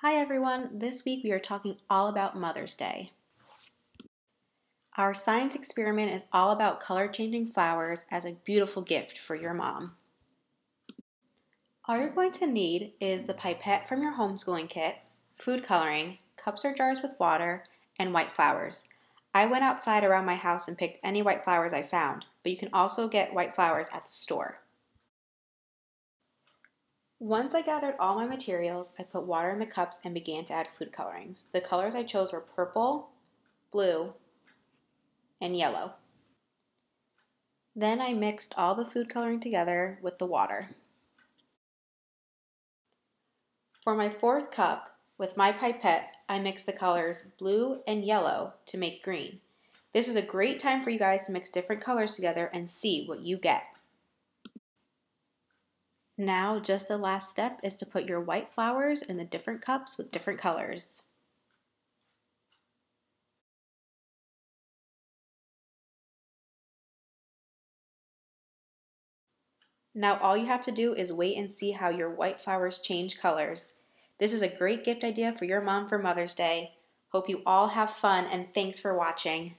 Hi everyone, this week we are talking all about Mother's Day. Our science experiment is all about color changing flowers as a beautiful gift for your mom. All you're going to need is the pipette from your homeschooling kit, food coloring, cups or jars with water, and white flowers. I went outside around my house and picked any white flowers I found, but you can also get white flowers at the store. Once I gathered all my materials, I put water in the cups and began to add food colorings. The colors I chose were purple, blue, and yellow. Then I mixed all the food coloring together with the water. For my fourth cup, with my pipette, I mixed the colors blue and yellow to make green. This is a great time for you guys to mix different colors together and see what you get. Now, just the last step is to put your white flowers in the different cups with different colors. Now all you have to do is wait and see how your white flowers change colors. This is a great gift idea for your mom for Mother's Day. Hope you all have fun and thanks for watching.